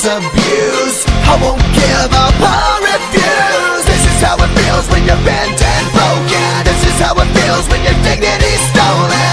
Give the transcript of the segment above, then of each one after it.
world's abused. I won't give up, I refuse. This is how it feels when you're bent and broken. This is how it feels when your dignity's stolen.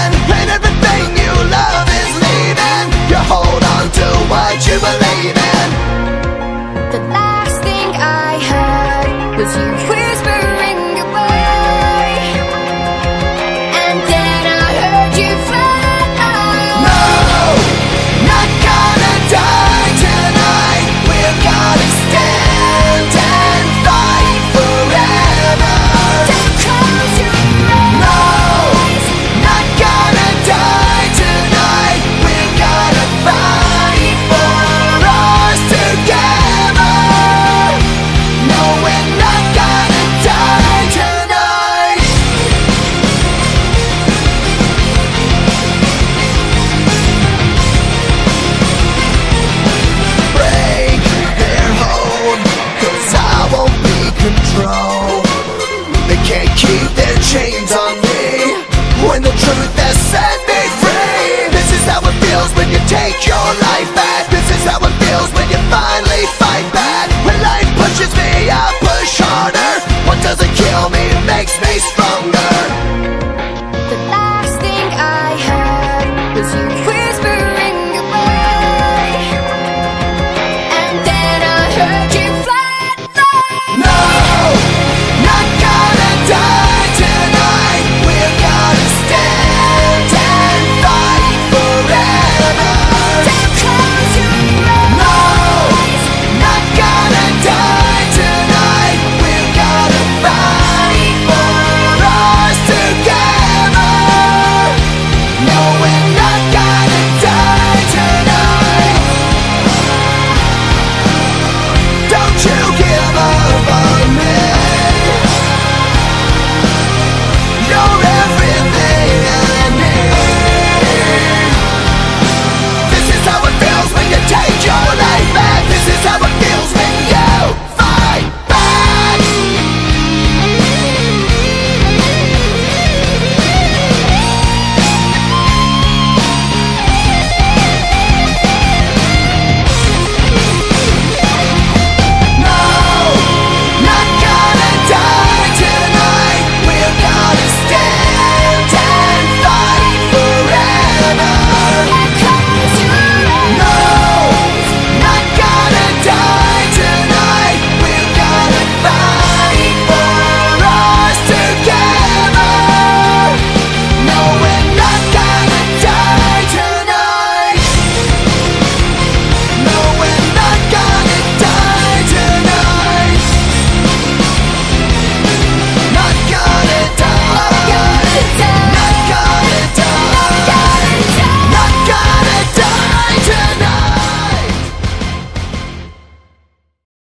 Space me